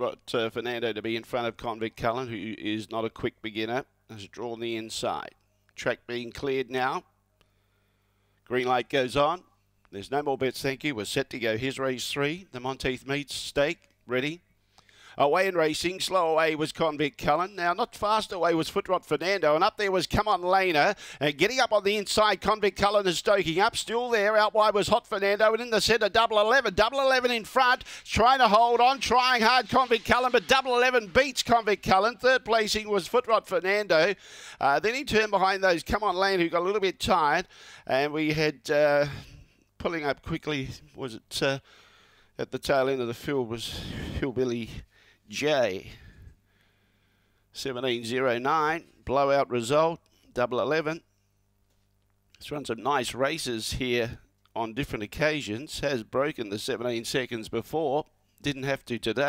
got uh, Fernando to be in front of Convict Cullen, who is not a quick beginner, has drawn the inside. Track being cleared now. Green light goes on. There's no more bets, thank you. We're set to go. Here's race three. The Monteith Meets stake. Ready? Away in racing, slow away was Convict Cullen. Now, not fast away was Footrot Fernando, and up there was Come On Lena. And getting up on the inside, Convict Cullen is stoking up. Still there, out wide was Hot Fernando, and in the centre, Double Eleven. Double Eleven in front, trying to hold on, trying hard, Convict Cullen, but Double Eleven beats Convict Cullen. Third placing was Footrot Fernando. Uh, then he turned behind those Come On Lena, who got a little bit tired, and we had uh, pulling up quickly. Was it uh, at the tail end of the field? Was Hillbilly. J. 1709, blowout result, double 11. He's run some nice races here on different occasions, has broken the 17 seconds before, didn't have to today.